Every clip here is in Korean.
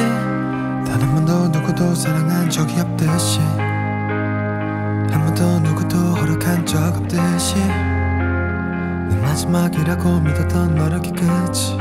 단한 번도 누구도 사랑한 적이 없듯이 한 번도 누구도 허락한 적 없듯이 내 마지막이라고 믿었던 너를 깨끗이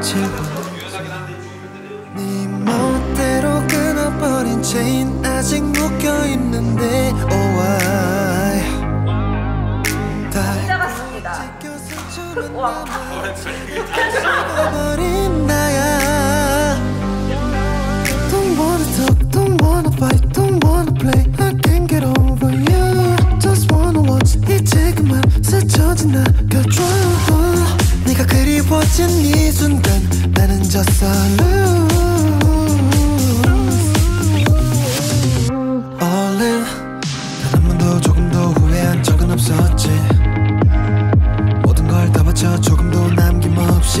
지워 네 멋대로 끊어버린 체인 아직 묶여있는데 oh why 다 잡았습니다. 와. 스쳐진 나가줘 네가 그리워진 이 순간 나는 졌어 lose All in. 단한 번도 조금도 후회한 적은 없었지. 모든 걸 다 바쳐 조금도 남김없이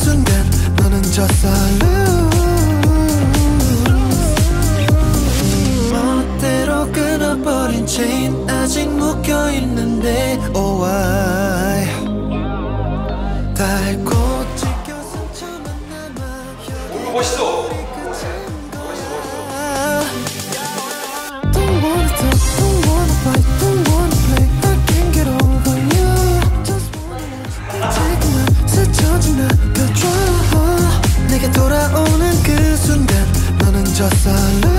순간 너는 lose 멋대로 끊어버린 체인 아직 묶여있는데 oh why? 닳고 찢겨 상처만 남아 멋있어. 다가오는 그 순간 너는 젖살로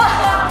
Oh!